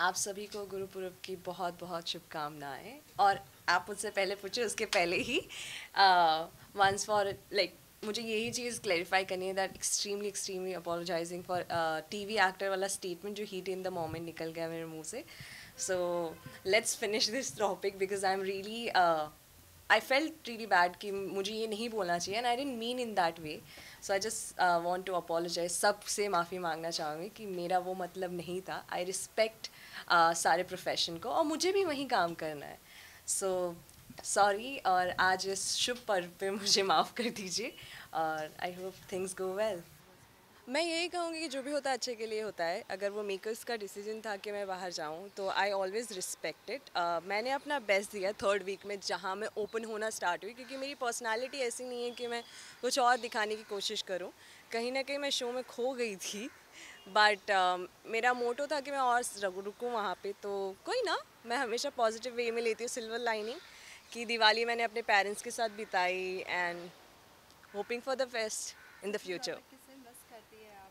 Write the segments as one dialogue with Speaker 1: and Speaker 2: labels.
Speaker 1: आप सभी को गुरुपुरब की बहुत बहुत शुभकामनाएँ। और आप मुझसे पहले पूछे, उसके पहले ही वंस फॉर लाइक मुझे यही चीज़ क्लैरिफाई करनी है that extremely extremely apologising for TV actor वाला स्टेटमेंट जो हीट इन द मोमेंट निकल गया मेरे मुँह से। So let's finish this topic because I am really I felt really bad कि मुझे ये नहीं बोलना चाहिए and I didn't mean in that way so I just want to apologise सबसे माफ़ी मांगना चाहूँगी कि मेरा वो मतलब नहीं था. आई रिस्पेक्ट uh, सारे प्रोफेशन को और मुझे भी वहीं काम करना है. सो सॉरी और आज इस शुभ पर्व पे मुझे माफ़ कर दीजिए और I hope things go well मैं यही कहूँगी कि जो भी होता है अच्छे के लिए होता है। अगर वो मेकर्स का डिसीज़न था कि मैं बाहर जाऊँ तो आई ऑलवेज़ रिस्पेक्ट इट मैंने अपना बेस्ट दिया थर्ड वीक में जहाँ मैं ओपन होना स्टार्ट हुई क्योंकि मेरी पर्सनालिटी ऐसी नहीं है कि मैं कुछ और दिखाने की कोशिश करूँ। कहीं ना कहीं मैं शो में खो गई थी बट uh, मेरा मोटो था कि मैं और रुकूँ वहाँ पर तो कोई ना मैं हमेशा पॉजिटिव वे में लेती हूँ। सिल्वर लाइनिंग कि दिवाली मैंने अपने पेरेंट्स के साथ बिताई and hoping for the best in the future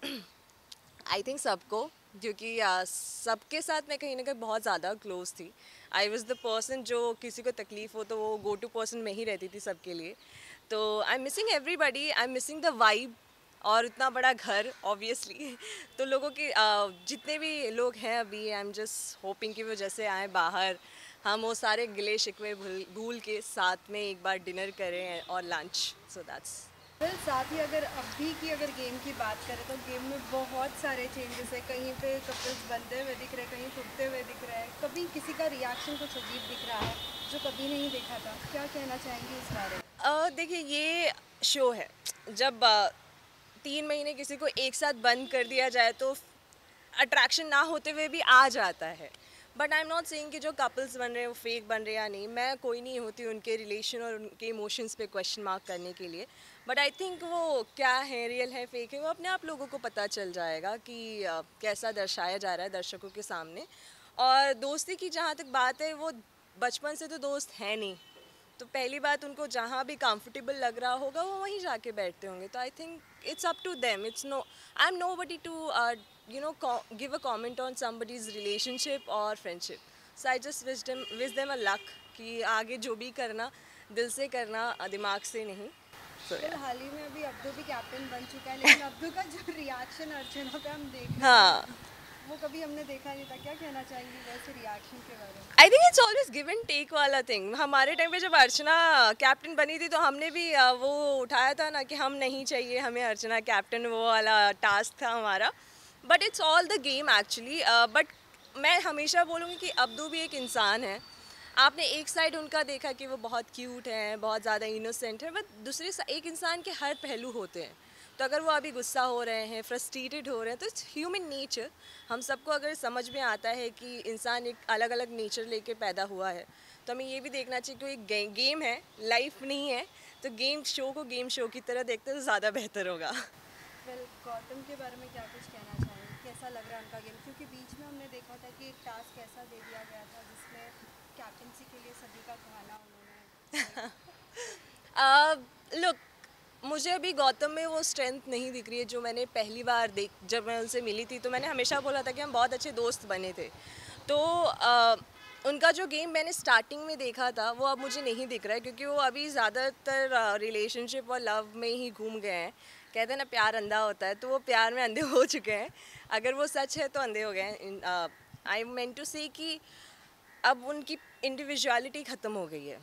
Speaker 1: I think सबको, क्योंकि सबके साथ मैं कहीं ना कहीं बहुत ज़्यादा क्लोज थी। आई वॉज़ द पर्सन जो किसी को तकलीफ़ हो तो वो गो टू पर्सन में ही रहती थी सबके लिए। तो I am missing everybody I am missing the vibe और इतना बड़ा घर ऑब्वियसली तो लोगों की जितने भी लोग हैं अभी आई एम जस्ट होपिंग कि वो जैसे आए बाहर। हम वो सारे गिले शिकवे भूल के साथ में एक बार डिनर करें और लंच सो दैट्स
Speaker 2: फिर साथ ही अगर अभी की अगर गेम की बात करें तो गेम में बहुत सारे चेंजेस है। कहीं पे कपल्स बनते हुए दिख रहे हैं, कहीं टूटते हुए दिख रहे हैं। कभी किसी का रिएक्शन कुछ अजीब दिख रहा है, जो कभी नहीं देखा था। क्या कहना चाहेंगे इस बारे
Speaker 1: में? देखिए, ये शो है। जब तीन महीने किसी को एक साथ बंद कर दिया जाए तो अट्रैक्शन ना होते हुए भी आ जाता है। But I am not saying कि जो कपल्स बन रहे हैं, वो फेक बन रहे हैं या नहीं, मैं कोई नहीं होती उनके रिलेशन और उनके इमोशंस पे क्वेश्चन मार्क करने के लिए। बट आई थिंक वो क्या है रियल है फेक है, वो अपने आप लोगों को पता चल जाएगा कि कैसा दर्शाया जा रहा है दर्शकों के सामने। और दोस्ती की जहाँ तक बात है, वो बचपन से तो दोस्त हैं नहीं। तो पहली बात उनको जहाँ भी कंफर्टेबल लग रहा होगा वो वहीं जाके बैठते होंगे। तो I think it's up to them it's no I am nobody to you know give a comment on somebody's relationship or friendship. So i just wish them wish them a luck कि आगे जो भी करना दिल से करना दिमाग से नहीं।
Speaker 2: So, yeah. हाल ही में अभी अब्दू भी कैप्टन बन चुका है लेकिन अब्दू का जो रिएक्शन अर्चना पे हम देख हाँ। कभी हमने देखा नहीं था। क्या कहना वैसे रिएक्शन के बारे में?
Speaker 1: I think it's always give and take वाला थिंग हमारे टाइम पे जब अर्चना कैप्टन बनी थी तो हमने भी वो उठाया था ना कि हम नहीं चाहिए, हमें अर्चना कैप्टन वो वाला टास्क था हमारा। But it's all the game actually but मैं हमेशा बोलूँगी कि अब्दू भी एक इंसान है। आपने एक साइड उनका देखा कि वो बहुत क्यूट हैं, बहुत ज़्यादा इनोसेंट है बट दूसरे एक इंसान के हर पहलू होते हैं। तो अगर वो अभी गुस्सा हो रहे हैं फ्रस्ट्रेटेड हो रहे हैं तो इट्स ह्यूमन नेचर हम सबको अगर समझ में आता है कि इंसान एक अलग अलग नेचर लेके पैदा हुआ है तो हमें ये भी देखना चाहिए कि एक गे, गेम है लाइफ नहीं है तो गेम शो को गेम शो की तरह देखते तो ज़्यादा बेहतर होगा।
Speaker 2: Well, गौतम के बारे में क्या कुछ कहना चाहिए कैसा लग रहा है उनका गेम क्योंकि बीच में हमने देखा था कि एक टास्क ऐसा दे दिया गया था जिसमें कैप्टनसी के लिए सभी का खाना
Speaker 1: उन्होंने लुक मुझे अभी गौतम में वो स्ट्रेंथ नहीं दिख रही है जो मैंने पहली बार देख जब मैं उनसे मिली थी तो मैंने हमेशा बोला था कि हम बहुत अच्छे दोस्त बने थे। तो आ, उनका जो गेम मैंने स्टार्टिंग में देखा था वो अब मुझे नहीं दिख रहा है क्योंकि वो अभी ज़्यादातर रिलेशनशिप और लव में ही घूम गए हैं। कहते हैं ना प्यार अंधा होता है तो वो प्यार में अंधे हो चुके हैं। अगर वो सच है तो अंधे हो गए हैं। आई मेन टू से कि अब उनकी इंडिविजुअलिटी ख़त्म हो गई है।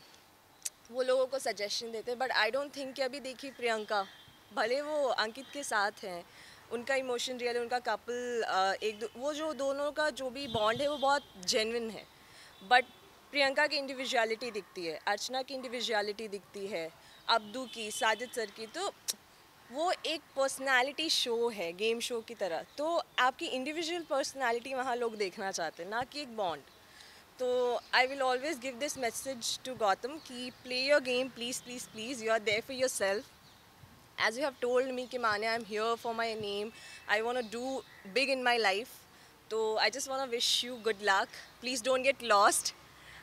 Speaker 1: वो लोगों को सजेशन देते हैं बट आई डोंट थिंक कि अभी देखिए प्रियंका, भले वो अंकित के साथ हैं, उनका इमोशन रियल है, उनका कपल एक दो, वो जो दोनों का जो भी बॉन्ड है, वो बहुत जेनविन है। बट प्रियंका की इंडिविजुअलिटी दिखती है, अर्चना की इंडिविजुअलिटी दिखती है, अब्दू की, साजिद सर की तो वो एक पर्सनालिटी शो है गेम शो की तरह। तो आपकी इंडिविजुअल पर्सनालिटी वहाँ लोग देखना चाहते हैं, ना कि एक बॉन्ड तो I will always give this message to Gautam कि play your game please please please you are there for yourself as you have told me कि माने I am here for my name I want do big in my life तो I just want wish you good luck please don't get lost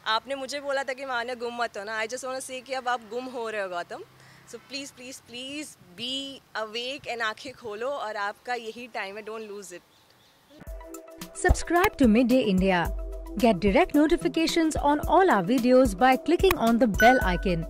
Speaker 1: आपने मुझे बोला था कि माने, गुम मत हो ना आई जस्ट वॉन्ट से कि अब आप गुम हो रहे हो Gautam so please please please be awake and आँखें खोलो और आपका यही टाइम है. Don't lose it
Speaker 3: subscribe to to day India. Get direct notifications on all our videos by clicking on the bell icon.